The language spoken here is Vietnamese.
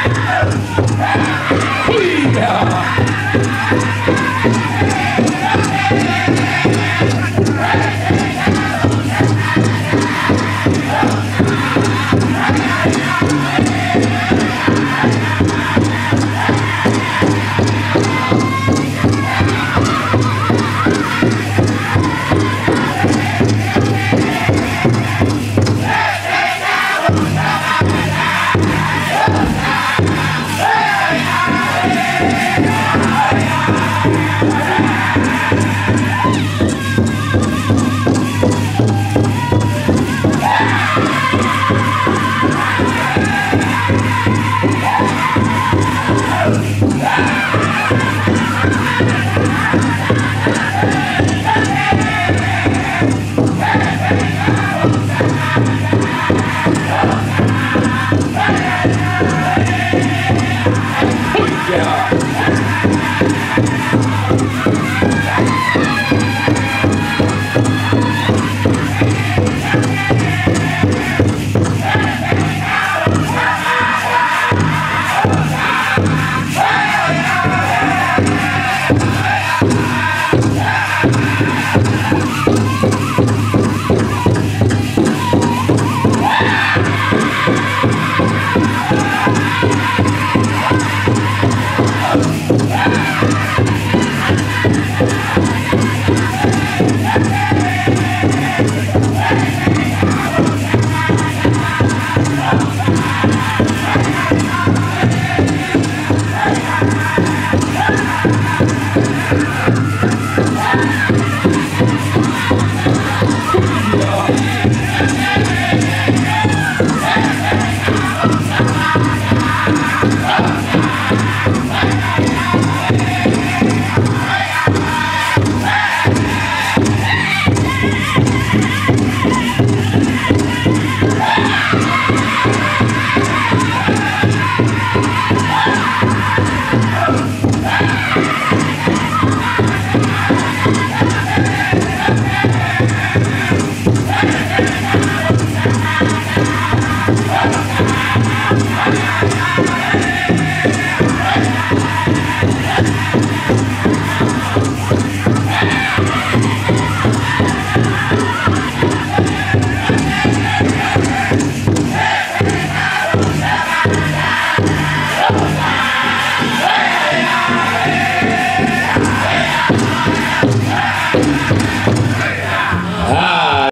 Ah! Subscribe Thank